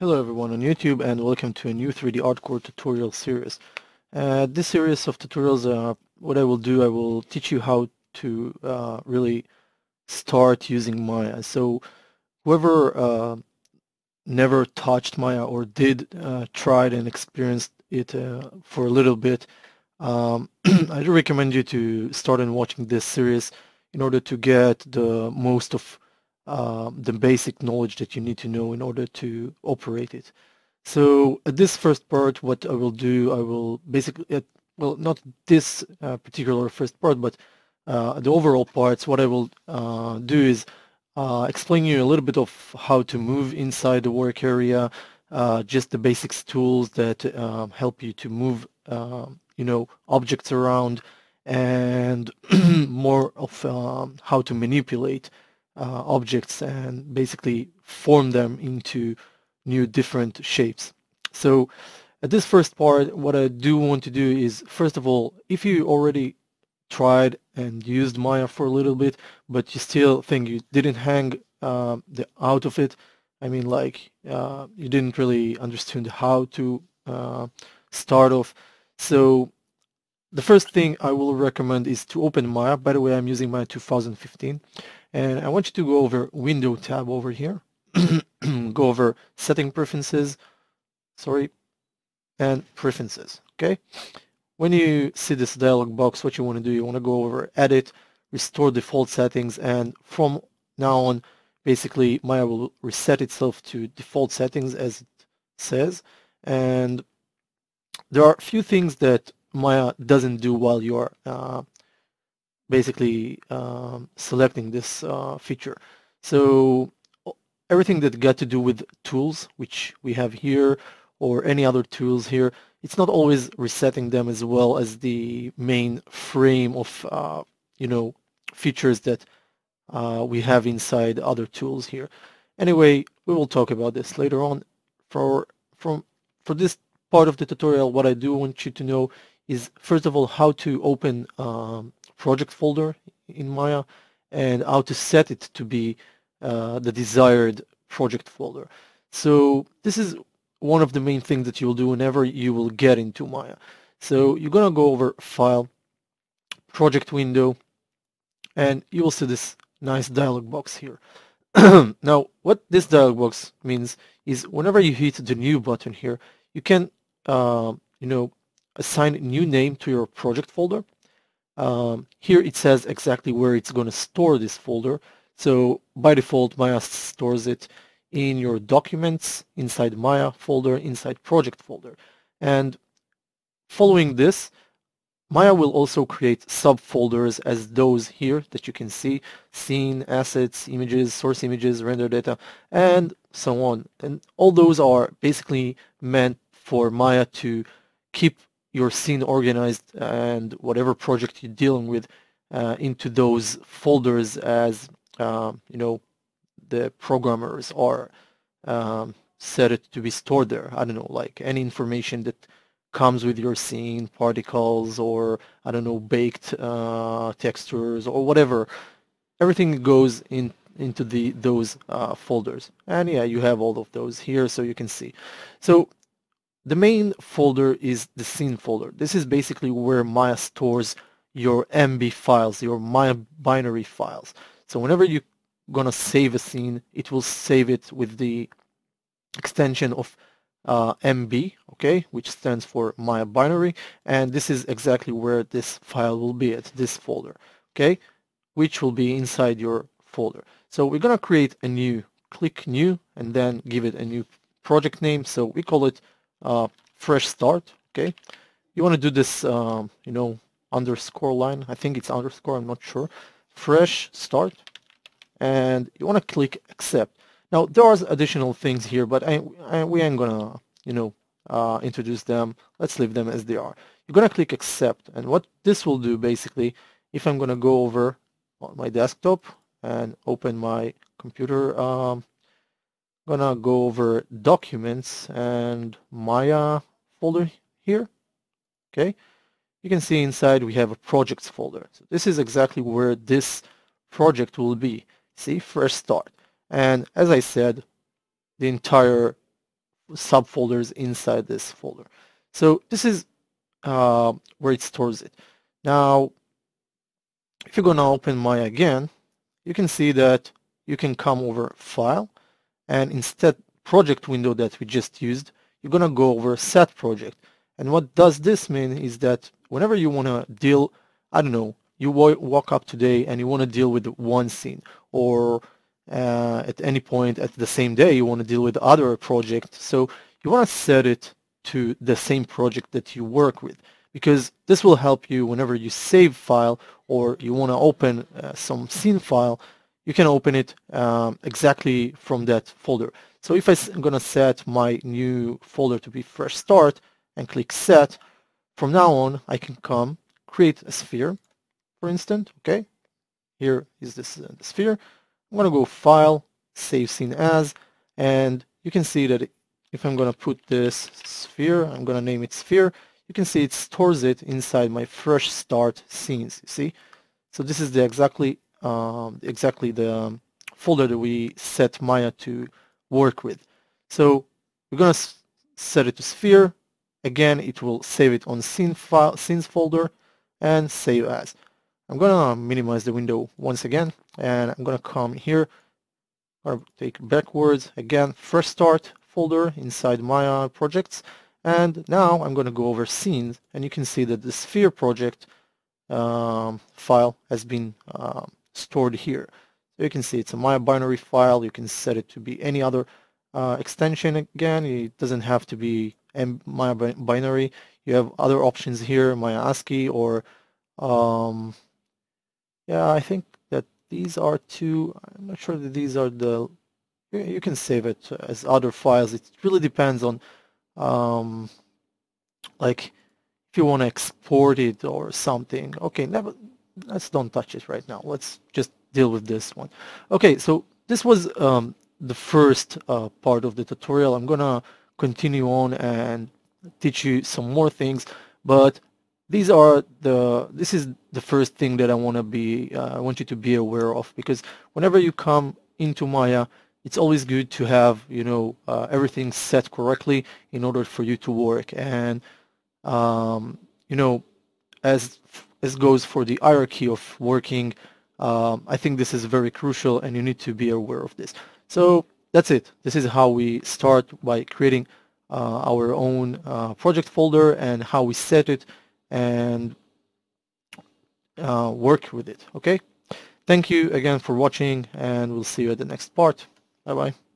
Hello everyone on YouTube and welcome to a new 3D Artcore tutorial series. Uh, this series of tutorials, uh, what I will do, I will teach you how to uh, really start using Maya. So whoever uh, never touched Maya or did uh, tried and experienced it uh, for a little bit, um, I do recommend you to start and watching this series in order to get the most of um, the basic knowledge that you need to know in order to operate it. So at this first part, what I will do, I will basically, uh, well, not this uh, particular first part, but uh, the overall parts, what I will uh, do is uh, explain you a little bit of how to move inside the work area, uh, just the basics tools that um, help you to move, um, you know, objects around, and more of um, how to manipulate uh, objects and basically form them into new different shapes. So at this first part, what I do want to do is, first of all, if you already tried and used Maya for a little bit, but you still think you didn't hang uh, the out of it, I mean, like uh, you didn't really understand how to uh, start off. So the first thing I will recommend is to open Maya. By the way, I'm using Maya 2015. And I want you to go over Window tab over here. go over Setting Preferences, sorry, and Preferences, okay? When you see this dialog box, what you want to do, you want to go over Edit, Restore Default Settings, and from now on, basically, Maya will reset itself to default settings as it says. And there are a few things that Maya doesn't do while you're uh, basically um, selecting this uh, feature. So everything that got to do with tools, which we have here, or any other tools here, it's not always resetting them as well as the main frame of, uh, you know, features that uh, we have inside other tools here. Anyway, we will talk about this later on. For, from, for this part of the tutorial, what I do want you to know is, first of all, how to open um, project folder in Maya and how to set it to be uh, the desired project folder. So this is one of the main things that you'll do whenever you will get into Maya. So you're going to go over File, Project Window, and you will see this nice dialog box here. now, what this dialog box means is whenever you hit the New button here, you can, uh, you know, assign a new name to your project folder. Um, here it says exactly where it's going to store this folder. So by default, Maya stores it in your documents, inside Maya folder, inside project folder. And following this, Maya will also create subfolders as those here that you can see, scene, assets, images, source images, render data, and so on. And all those are basically meant for Maya to keep your scene organized and whatever project you're dealing with uh, into those folders as um, you know the programmers are um, set it to be stored there. I don't know, like any information that comes with your scene, particles or I don't know, baked uh, textures or whatever. Everything goes in into the those uh, folders. And yeah, you have all of those here so you can see. So the main folder is the scene folder. This is basically where Maya stores your MB files, your Maya binary files. So whenever you're going to save a scene, it will save it with the extension of uh, MB, okay, which stands for Maya binary, and this is exactly where this file will be at, this folder, okay, which will be inside your folder. So we're going to create a new, click new, and then give it a new project name. So we call it uh, fresh start, okay? You want to do this, um, you know, underscore line. I think it's underscore, I'm not sure. Fresh start. And you want to click accept. Now, there are additional things here, but I, I, we ain't going to, you know, uh, introduce them. Let's leave them as they are. You're going to click accept. And what this will do, basically, if I'm going to go over on my desktop and open my computer um, gonna go over documents and Maya folder here. Okay, you can see inside we have a projects folder. So this is exactly where this project will be. See, fresh start. And as I said, the entire subfolders inside this folder. So this is uh, where it stores it. Now, if you're going to open Maya again, you can see that you can come over File, and instead project window that we just used, you're going to go over Set Project. And what does this mean is that whenever you want to deal, I don't know, you walk up today and you want to deal with one scene, or uh, at any point at the same day you want to deal with other project. So you want to set it to the same project that you work with because this will help you whenever you save file or you want to open uh, some scene file you can open it um, exactly from that folder. So if I'm going to set my new folder to be fresh start and click set, from now on I can come create a sphere, for instance, okay? Here is this uh, sphere. I'm going to go File, Save Scene As, and you can see that if I'm going to put this sphere, I'm going to name it sphere, you can see it stores it inside my fresh start scenes, you see? So this is the exactly um, exactly the um, folder that we set Maya to work with. So we're going to set it to sphere. Again, it will save it on scene file, scenes folder and save as. I'm going to minimize the window once again and I'm going to come here or take backwards again first start folder inside Maya projects and now I'm going to go over scenes and you can see that the sphere project um, file has been um, stored here. So you can see it's a Maya binary file. You can set it to be any other uh, extension again. It doesn't have to be Maya binary. You have other options here, Maya ASCII or um, yeah, I think that these are two. I'm not sure that these are the. You can save it as other files. It really depends on, um, like, if you want to export it or something. Okay, never let's don't touch it right now. Let's just deal with this one. Okay, so this was um, the first uh, part of the tutorial. I'm gonna continue on and teach you some more things, but these are the this is the first thing that I want to be uh, I want you to be aware of because whenever you come into Maya, it's always good to have you know uh, everything set correctly in order for you to work and um, you know as this goes for the hierarchy of working. Um, I think this is very crucial and you need to be aware of this. So that's it. This is how we start by creating uh, our own uh, project folder and how we set it and uh, work with it. Okay. Thank you again for watching and we'll see you at the next part. Bye bye.